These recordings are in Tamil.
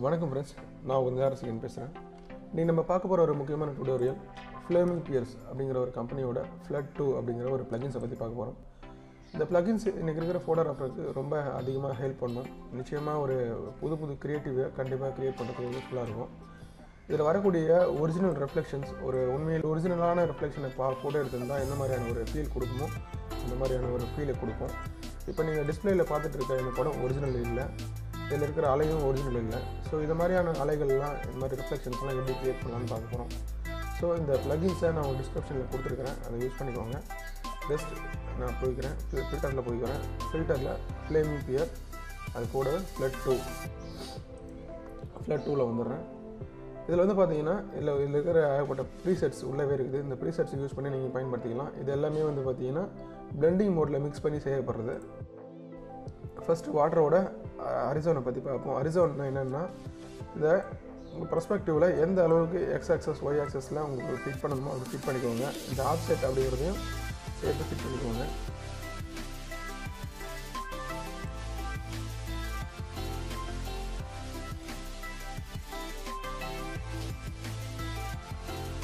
வணக்கம் ஃப்ரெண்ட்ஸ் நான் உங்கள் நேரசிகன் பேசுகிறேன் நீ நம்ம பார்க்க போகிற ஒரு முக்கியமான டுடோரியல் ஃப்ளேமிங் பியர்ஸ் அப்படிங்கிற ஒரு கம்பெனியோட ஃப்ளட் டூ அப்படிங்கிற ஒரு ப்ளகின்ஸை பற்றி பார்க்க போகிறோம் இந்த ப்ளகின்ஸ் இன்றைக்கி இருக்கிற ஃபோட்டோகிராஃபருக்கு ரொம்ப அதிகமாக ஹெல்ப் பண்ணும். நிச்சயமாக ஒரு புது புது க்ரியேட்டிவை கண்டிப்பாக க்ரியேட் பண்ணுறதுக்கு யூஸ்ஃபுல்லாக இருக்கும். இதில் வரக்கூடிய ஒரிஜினல் ரெஃப்ளெக்ஷன்ஸ் ஒரு உண்மையில் ஒரிஜினலான ரெஃப்ளெக்ஷனை பா ஃபோட்டோ எடுத்திருந்தால் எந்த மாதிரியான ஒரு ஃபீல் கொடுக்குமோ அந்த மாதிரியான ஒரு ஃபீலை கொடுக்கும். இப்போ நீங்கள் டிஸ்பிளேயில் பார்த்துட்டு இருக்க இந்த படம் ஒரிஜினல் இல்லை. இதில் இருக்கிற அலையும் ஒரிஜினல் இல்லை. ஸோ இது மாதிரியான அலைகள்லாம் இந்த மாதிரி ரிஃப்ளெக்ஷன்ஸ்லாம் எப்படி க்ரியேட் பண்ணலான்னு பார்க்க போகிறோம் ஸோ இந்த ப்ளகின்ஸை நான் ஒரு டிஸ்கிரிப்ஷனில் கொடுத்துருக்குறேன். அதை யூஸ் பண்ணிக்கோங்க. பெஸ்ட் நான் போய்க்கிறேன். ஃபில்டரில் போய்க்கிறேன். ஃபில்டரில் ஃப்ளேமிங் பியர் அது கூட ஃப்ளட் டூ ஃப்ளட் டூவில் வந்துடுறேன். இதில் வந்து பார்த்தீங்கன்னா இதில் இதில் இருக்கிற ஏகப்பட்ட ப்ரீசெட்ஸ் உள்ளவே இருக்குது. இந்த ப்ரீசெட்ஸ் யூஸ் பண்ணி நீங்கள் பயன்படுத்திக்கலாம். இது எல்லாமே வந்து பார்த்தீங்கன்னா பிளெண்டிங் மோடில் மிக்ஸ் பண்ணி செய்யப்படுறது. ஃபஸ்ட்டு வாட்டரோட அரிசோனை பற்றி பார்ப்போம். அரிசோன்னா என்னென்னா இந்த உங்கள் பர்ஸ்பெக்டிவில் எந்த அளவுக்கு எக்ஸ் ஆக்சஸ் ஒய் ஆக்சஸில் உங்களுக்கு ஃபிட் பண்ணணுமோ அதை ஃபிட் பண்ணிக்கோங்க. இந்த ஆப்செட் அப்படிங்கிறதையும் சேர்த்து ஃபிட் பண்ணிக்கோங்க.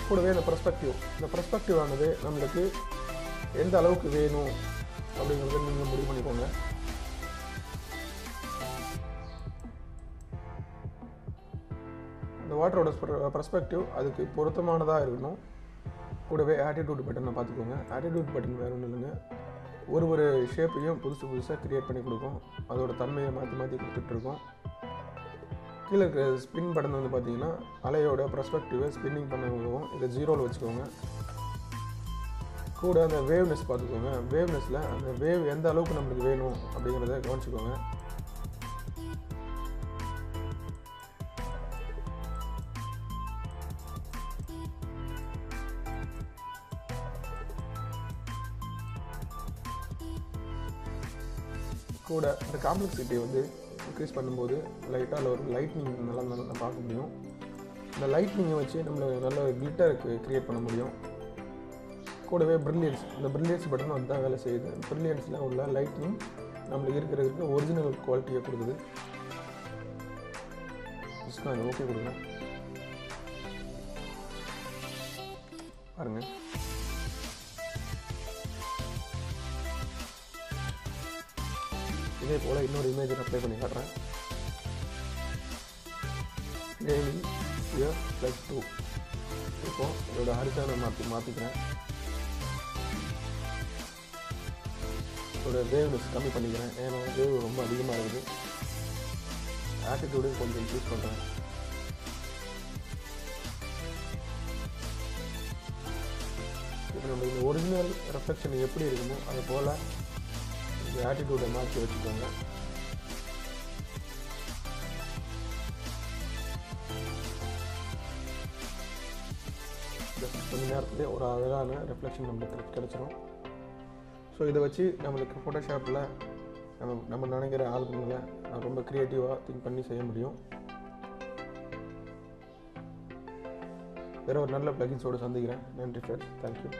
கூடவே இந்த ப்ரெஸ்பெக்டிவ் இந்த ப்ரெஸ்பெக்டிவ் ஆனது நம்மளுக்கு எந்த அளவுக்கு வேணும் அப்படிங்கிறத நீங்கள் முடிவு பண்ணிக்கோங்க. இந்த வாட்டரோட ப்ரெஸ்பெக்டிவ் அதுக்கு பொருத்தமானதாக இருக்கணும். கூடவே ஆட்டிடியூட் பட்டனை பார்த்துக்கோங்க. ஆட்டிடியூட் பட்டன் வேறு ஒன்றும் இல்லைங்க. ஒரு ஒரு ஷேப்பையும் புதுசு புதுசாக க்ரியேட் பண்ணி கொடுக்கும். அதோட தன்மையை மாற்றி மாற்றி கொடுத்துட்ருக்கோம் கீழே இருக்கிற ஸ்பின் பட்டன் வந்து பார்த்தீங்கன்னா அலையோட ப்ரெஸ்பெக்டிவை ஸ்பின்னிங் பண்ண உதவும். இதை ஜீரோவில் வச்சுக்கோங்க. கூட அந்த வேவ்னஸ் பார்த்துக்கோங்க. வேவ்னஸில் அந்த வேவ் எந்த அளவுக்கு நம்மளுக்கு வேணும் அப்படிங்கிறத கவனிச்சுக்கோங்க. கூட இந்த காம்ப்ளெக்ஸிட்டி வந்து இன்க்ரீஸ் பண்ணும்போது லைட்டாக அதில் ஒரு லைட்னிங் நல்லா நல்லா பார்க்க முடியும். இந்த லைட்னிங்கை வச்சு நம்மளை நல்ல கிளிட்டருக்கு க்ரியேட் பண்ண முடியும். கூடவே ப்ரில்லியன்ஸ் இந்த ப்ரில்லியன்ஸ் பட்டன் வந்து தான் வேலை செய்யுது. ப்ரில்லியன்ஸில் உள்ள லைட்னிங் நம்மளுக்கு இருக்கிறதுக்கு ஒரிஜினல் குவாலிட்டியை கொடுக்குது. ஓகே கொடுங்க பாருங்கள் இதே போல் இன்னொரு இமேஜ் அப்ளை பண்ணி காட்டுறேன் டெய்லி இயர் ப்ளஸ் டூ இப்போ இதோட ஹரிசானை மாற்றி மாற்றிக்கிறேன் இதோட வேவ்னஸ் கம்மி பண்ணிக்கிறேன் ஏன்னா வேவ் ரொம்ப அதிகமாக இருக்குது ஆட்டிடியூடு கொஞ்சம் இன்க்ரீஸ் பண்ணுறேன் இப்போ நம்ம இந்த ஒரிஜினல் ரெஃப்ளெக்ஷன் எப்படி இருக்குமோ அது போல் ஆட்டிடியூடை மாற்றி வச்சுக்கோங்க. கொஞ்ச நேரத்துலேயே ஒரு அழகான ரிஃப்ளெக்ஷன் நம்மளுக்கு கிடச்சிரும். ஸோ இதை வச்சு நம்மளுக்கு ஃபோட்டோஷாப்பில் நம்ம நம்ம நினைக்கிற ஆல்பங்களை ரொம்ப க்ரியேட்டிவாக திங்க் பண்ணி செய்ய முடியும். வேறு ஒரு நல்ல ப்ளகின்ஸோடு சந்திக்கிறேன். நன்றி ஃப்ரெண்ட்ஸ் தேங்க்யூ